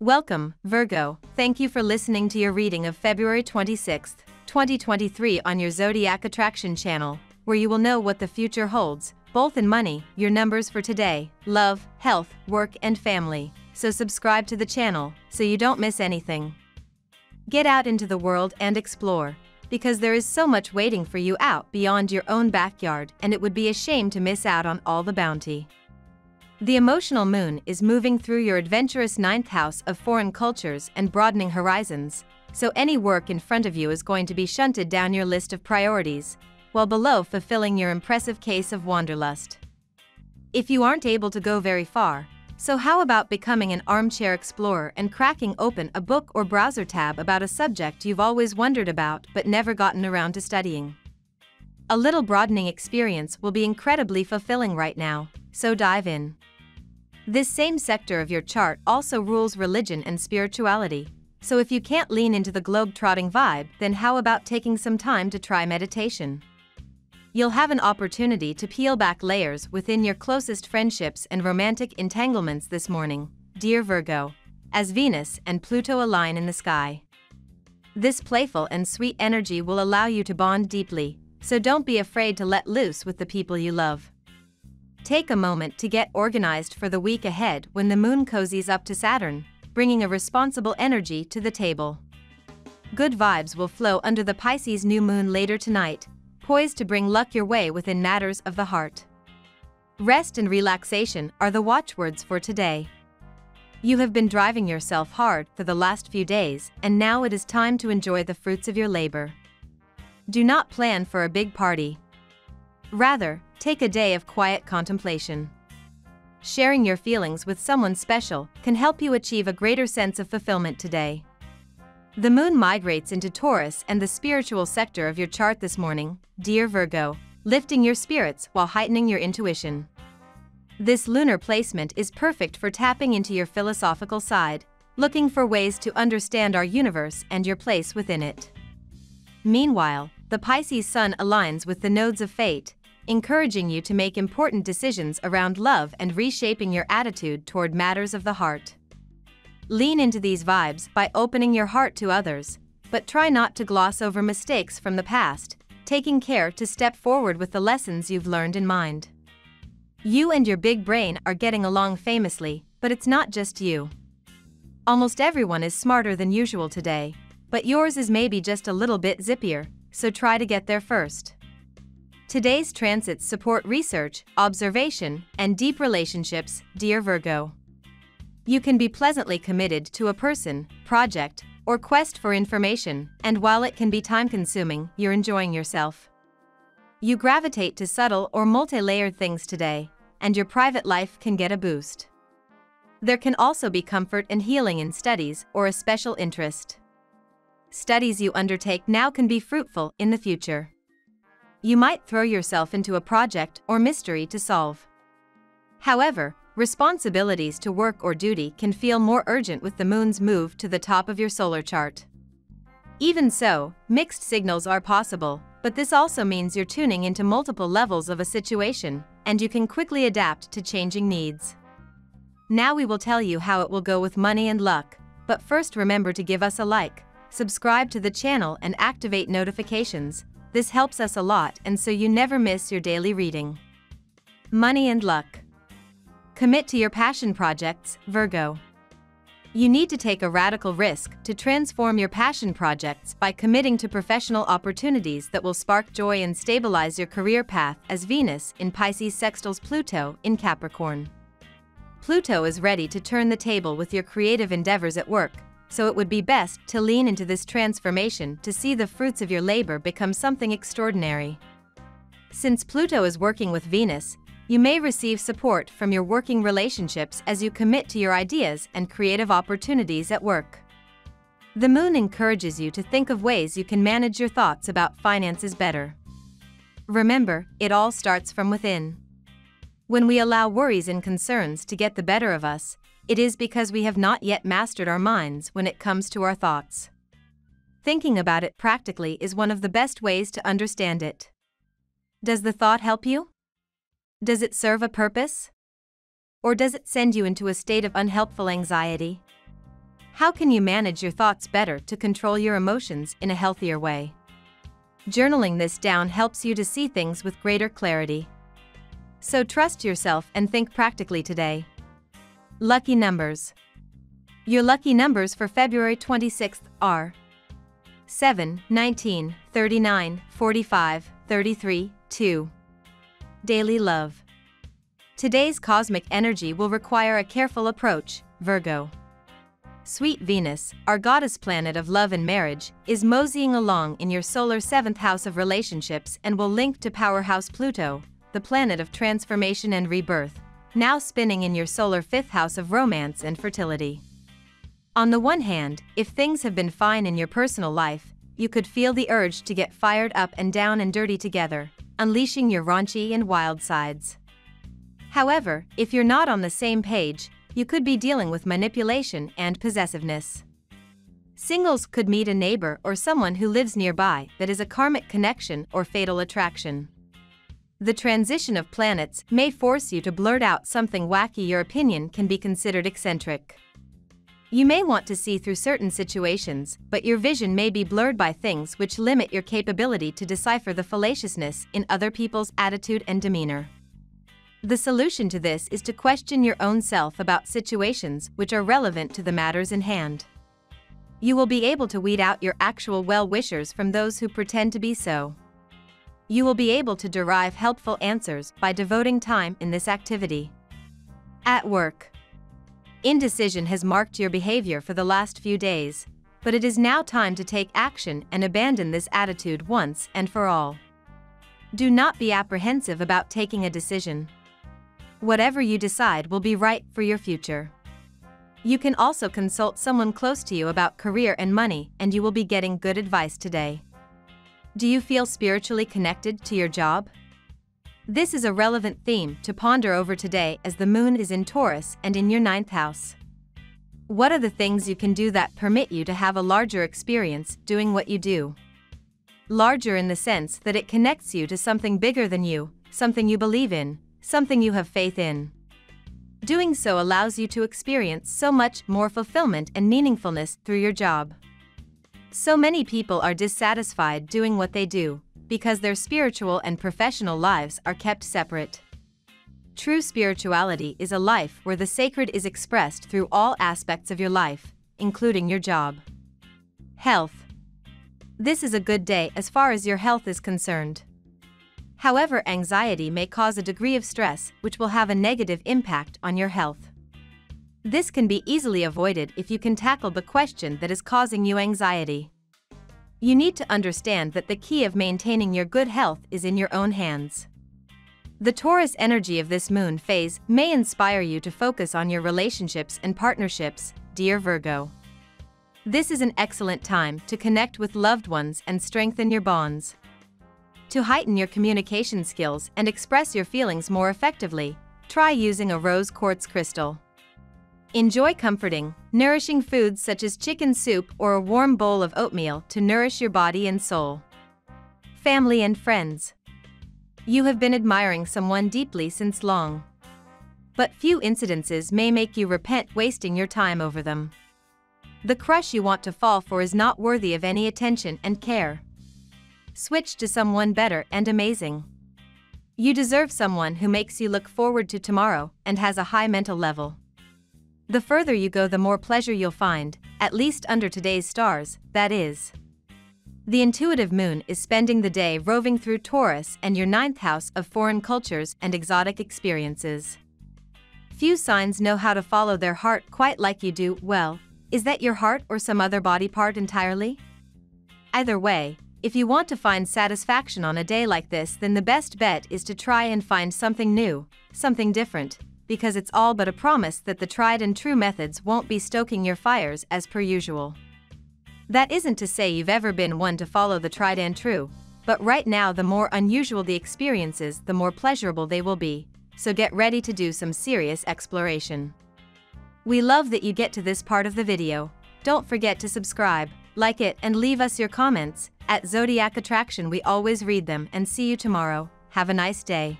Welcome, Virgo. Thank you for listening to your reading of February 26, 2023 on your Zodiac Attraction channel, where you will know what the future holds, both in money, your numbers for today, love, health, work, and family. So subscribe to the channel so you don't miss anything. Get out into the world and explore, because there is so much waiting for you out beyond your own backyard, and it would be a shame to miss out on all the bounty. The emotional moon is moving through your adventurous ninth house of foreign cultures and broadening horizons, so any work in front of you is going to be shunted down your list of priorities, while below fulfilling your impressive case of wanderlust. If you aren't able to go very far, so how about becoming an armchair explorer and cracking open a book or browser tab about a subject you've always wondered about but never gotten around to studying? A little broadening experience will be incredibly fulfilling right now, so dive in. This same sector of your chart also rules religion and spirituality, so if you can't lean into the globe-trotting vibe, then how about taking some time to try meditation? You'll have an opportunity to peel back layers within your closest friendships and romantic entanglements this morning, dear Virgo, as Venus and Pluto align in the sky. This playful and sweet energy will allow you to bond deeply, so don't be afraid to let loose with the people you love. Take a moment to get organized for the week ahead when the moon cozies up to Saturn, bringing a responsible energy to the table. Good vibes will flow under the Pisces new moon later tonight, poised to bring luck your way within matters of the heart. Rest and relaxation are the watchwords for today. You have been driving yourself hard for the last few days, and now it is time to enjoy the fruits of your labor. Do not plan for a big party. Rather, take a day of quiet contemplation. Sharing your feelings with someone special can help you achieve a greater sense of fulfillment today. The moon migrates into Taurus and the spiritual sector of your chart this morning, dear Virgo, lifting your spirits while heightening your intuition. This lunar placement is perfect for tapping into your philosophical side, looking for ways to understand our universe and your place within it. Meanwhile, the Pisces sun aligns with the nodes of fate, encouraging you to make important decisions around love and reshaping your attitude toward matters of the heart. Lean into these vibes by opening your heart to others, but try not to gloss over mistakes from the past, taking care to step forward with the lessons you've learned in mind. You and your big brain are getting along famously, but it's not just you. Almost everyone is smarter than usual today, but yours is maybe just a little bit zippier, so try to get there first. Today's transits support research, observation, and deep relationships, dear Virgo. You can be pleasantly committed to a person, project, or quest for information, and while it can be time consuming, you're enjoying yourself. You gravitate to subtle or multi layered things today, and your private life can get a boost. There can also be comfort and healing in studies or a special interest studies you undertake now can be fruitful in the future. You might throw yourself into a project or mystery to solve. However, responsibilities to work or duty can feel more urgent with the moon's move to the top of your solar chart. Even so, mixed signals are possible, but this also means you're tuning into multiple levels of a situation, and you can quickly adapt to changing needs. Now we will tell you how it will go with money and luck, but first remember to give us a like subscribe to the channel and activate notifications, this helps us a lot and so you never miss your daily reading. Money and Luck Commit to your passion projects, Virgo. You need to take a radical risk to transform your passion projects by committing to professional opportunities that will spark joy and stabilize your career path as Venus in Pisces sextiles Pluto in Capricorn. Pluto is ready to turn the table with your creative endeavors at work, so it would be best to lean into this transformation to see the fruits of your labor become something extraordinary. Since Pluto is working with Venus, you may receive support from your working relationships as you commit to your ideas and creative opportunities at work. The moon encourages you to think of ways you can manage your thoughts about finances better. Remember, it all starts from within. When we allow worries and concerns to get the better of us, it is because we have not yet mastered our minds when it comes to our thoughts. Thinking about it practically is one of the best ways to understand it. Does the thought help you? Does it serve a purpose? Or does it send you into a state of unhelpful anxiety? How can you manage your thoughts better to control your emotions in a healthier way? Journaling this down helps you to see things with greater clarity. So trust yourself and think practically today. Lucky numbers. Your lucky numbers for February 26th are 7, 19, 39, 45, 33, 2. Daily love. Today's cosmic energy will require a careful approach, Virgo. Sweet Venus, our goddess planet of love and marriage, is moseying along in your solar seventh house of relationships and will link to powerhouse Pluto, the planet of transformation and rebirth, now spinning in your solar fifth house of romance and fertility. On the one hand, if things have been fine in your personal life, you could feel the urge to get fired up and down and dirty together, unleashing your raunchy and wild sides. However, if you're not on the same page, you could be dealing with manipulation and possessiveness. Singles could meet a neighbor or someone who lives nearby that is a karmic connection or fatal attraction. The transition of planets may force you to blurt out something wacky your opinion can be considered eccentric. You may want to see through certain situations, but your vision may be blurred by things which limit your capability to decipher the fallaciousness in other people's attitude and demeanor. The solution to this is to question your own self about situations which are relevant to the matters in hand. You will be able to weed out your actual well wishers from those who pretend to be so. You will be able to derive helpful answers by devoting time in this activity. At work, Indecision has marked your behavior for the last few days, but it is now time to take action and abandon this attitude once and for all. Do not be apprehensive about taking a decision. Whatever you decide will be right for your future. You can also consult someone close to you about career and money, and you will be getting good advice today. Do you feel spiritually connected to your job? This is a relevant theme to ponder over today as the moon is in Taurus and in your ninth house. What are the things you can do that permit you to have a larger experience doing what you do? Larger in the sense that it connects you to something bigger than you, something you believe in, something you have faith in. Doing so allows you to experience so much more fulfillment and meaningfulness through your job. So many people are dissatisfied doing what they do, because their spiritual and professional lives are kept separate. True spirituality is a life where the sacred is expressed through all aspects of your life, including your job. Health. This is a good day as far as your health is concerned. However, anxiety may cause a degree of stress which will have a negative impact on your health. This can be easily avoided if you can tackle the question that is causing you anxiety. You need to understand that the key of maintaining your good health is in your own hands. The Taurus energy of this moon phase may inspire you to focus on your relationships and partnerships, dear Virgo. This is an excellent time to connect with loved ones and strengthen your bonds. To heighten your communication skills and express your feelings more effectively, try using a rose quartz crystal. Enjoy comforting, nourishing foods such as chicken soup or a warm bowl of oatmeal to nourish your body and soul. Family and friends. You have been admiring someone deeply since long. But few incidences may make you repent wasting your time over them. The crush you want to fall for is not worthy of any attention and care. Switch to someone better and amazing. You deserve someone who makes you look forward to tomorrow and has a high mental level. The further you go the more pleasure you'll find, at least under today's stars, that is. The intuitive moon is spending the day roving through Taurus and your ninth house of foreign cultures and exotic experiences. Few signs know how to follow their heart quite like you do, well, is that your heart or some other body part entirely? Either way, if you want to find satisfaction on a day like this then the best bet is to try and find something new, something different, because it's all but a promise that the tried and true methods won't be stoking your fires as per usual. That isn't to say you've ever been one to follow the tried and true, but right now the more unusual the experiences the more pleasurable they will be, so get ready to do some serious exploration. We love that you get to this part of the video, don't forget to subscribe, like it and leave us your comments, at Zodiac Attraction we always read them and see you tomorrow, have a nice day.